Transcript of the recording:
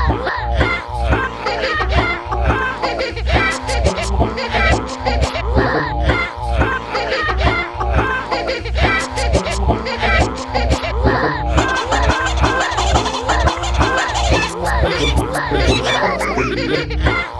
Wow. Ha ha ha!